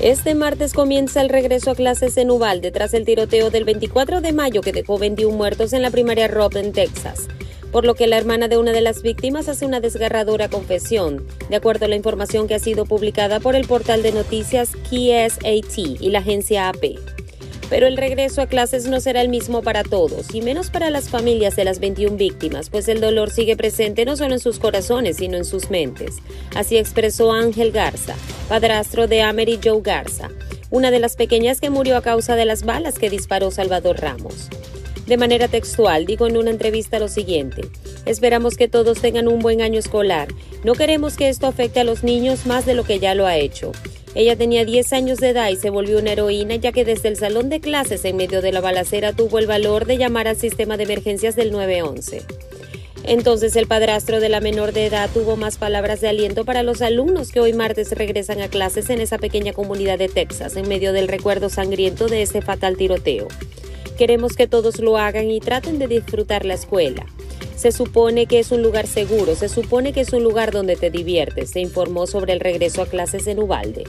Este martes comienza el regreso a clases en Uvalde tras el tiroteo del 24 de mayo que dejó 21 muertos en la primaria Robb en Texas por lo que la hermana de una de las víctimas hace una desgarradora confesión, de acuerdo a la información que ha sido publicada por el portal de noticias KSAT y la agencia AP. Pero el regreso a clases no será el mismo para todos, y menos para las familias de las 21 víctimas, pues el dolor sigue presente no solo en sus corazones, sino en sus mentes. Así expresó Ángel Garza, padrastro de Amery Joe Garza, una de las pequeñas que murió a causa de las balas que disparó Salvador Ramos. De manera textual, dijo en una entrevista lo siguiente, esperamos que todos tengan un buen año escolar, no queremos que esto afecte a los niños más de lo que ya lo ha hecho. Ella tenía 10 años de edad y se volvió una heroína ya que desde el salón de clases en medio de la balacera tuvo el valor de llamar al sistema de emergencias del 911. Entonces el padrastro de la menor de edad tuvo más palabras de aliento para los alumnos que hoy martes regresan a clases en esa pequeña comunidad de Texas en medio del recuerdo sangriento de ese fatal tiroteo. Queremos que todos lo hagan y traten de disfrutar la escuela. Se supone que es un lugar seguro, se supone que es un lugar donde te diviertes, se informó sobre el regreso a clases en Ubalde.